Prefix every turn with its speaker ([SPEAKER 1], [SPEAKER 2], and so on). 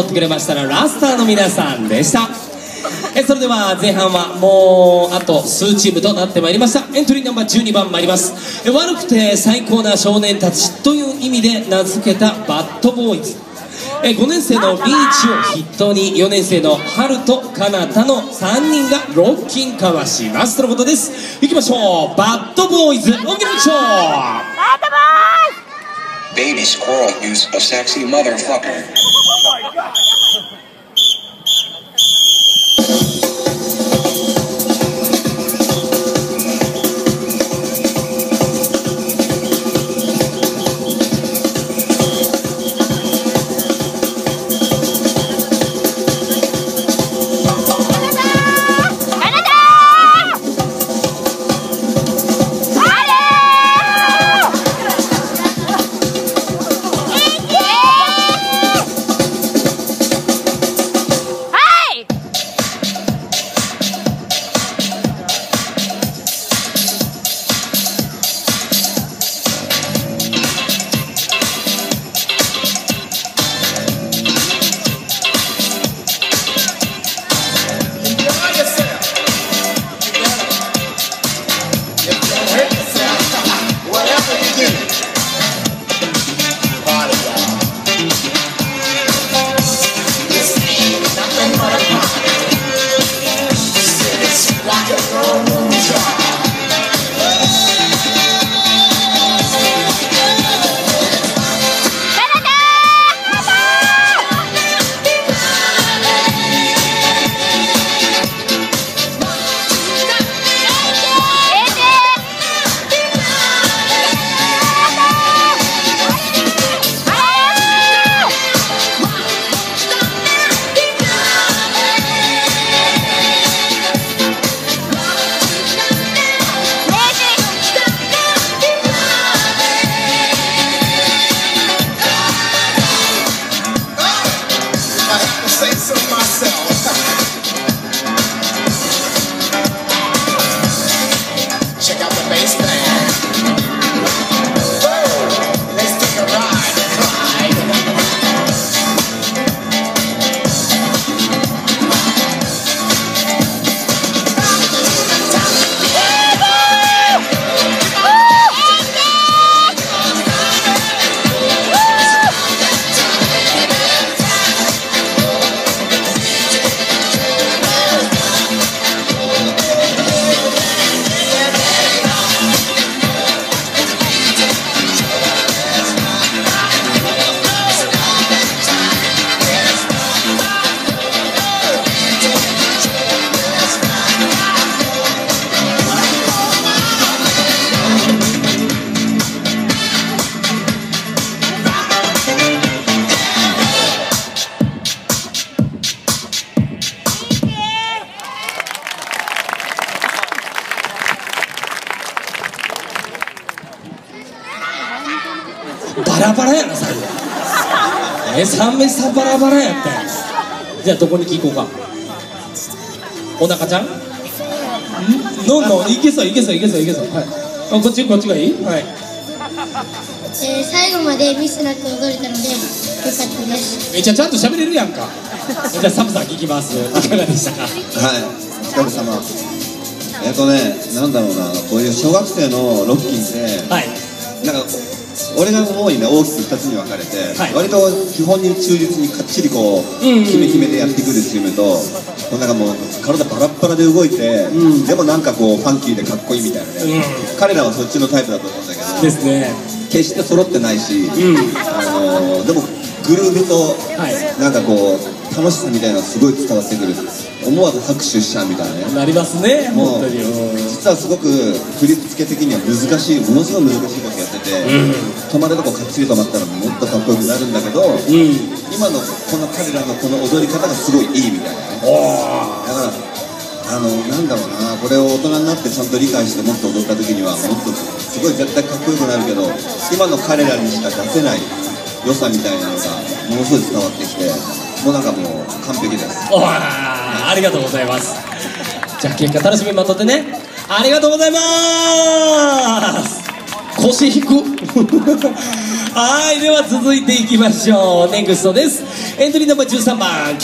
[SPEAKER 1] 撮ってくれましたらラスターの皆さんでした。えそれでは前半はもうあと数チームとなってまいりました。エントリーナンバー12番参ります。え悪くて最高な少年たちという意味で名付けたバッドボーイズ。え5年生のリーチを筆頭に4年生の春と彼方の3人がロッキンかわします。とのことです。いきましょう。バッドボーイズおきましょう
[SPEAKER 2] baby squirrel use a sexy motherfucker.
[SPEAKER 3] Oh my
[SPEAKER 1] god! ラバラやな最後。え三名さバラバラやったやん。じゃあどこに聞こうか。おなかちゃん？んのん？のんいけそういけそういけそういけそう。はい。あこっちこっちがいい？はい。
[SPEAKER 4] えー最後までミスなく踊れたのでよかったです。
[SPEAKER 1] めっちゃちゃんと喋れるやんか。じゃあサムさん聞きます。いかがでしたか？
[SPEAKER 5] はい、お疲れ様。えっとね、なんだろうな、こういう小学生のロッキンって、
[SPEAKER 1] はい。
[SPEAKER 5] なんか、俺が思うにね、大きく2つに分かれて、
[SPEAKER 1] はい。
[SPEAKER 5] 割と基本に忠実にかっちりこう、
[SPEAKER 1] うんうん。
[SPEAKER 5] 決め決めでやってくるチームと、こうなんかもう体バラッバラで動いて、
[SPEAKER 1] ん。
[SPEAKER 5] でもなんかこう、ファンキーでかっこいいみたいなね、彼らはそっちのタイプだと思うんだけど、
[SPEAKER 1] ですね。
[SPEAKER 5] 決して揃ってないし、
[SPEAKER 1] うん。
[SPEAKER 5] あのーでもグルーヴと
[SPEAKER 1] はい。
[SPEAKER 5] なんかこう楽しさみたいなのがすごい伝わってくる。思わず拍手しちゃうみたいなね。
[SPEAKER 1] なりますね
[SPEAKER 5] もう
[SPEAKER 1] 本当に。うん
[SPEAKER 5] 実はすごく振り付け的には難しいものすごい難しいことやってて、止まるとこかっちり止まったらもっとかっこよくなるんだけど、
[SPEAKER 1] うん。
[SPEAKER 5] 今のこの彼らのこの踊り方がすごいいいみたいな。ねだからあのなんだろうなこれを大人になってちゃんと理解してもっと踊った時にはもっとすごい絶対かっこよくなるけど今の彼らにしか出せない良さみたいなのがものすごい伝わってきてもうなんかもう完璧です。
[SPEAKER 1] おーありがとうございます。じゃあ結果楽しみに待っとってねありがとうございます。腰引く。はいでは続いていきましょう。ネクストです。エントリーナンバー13番。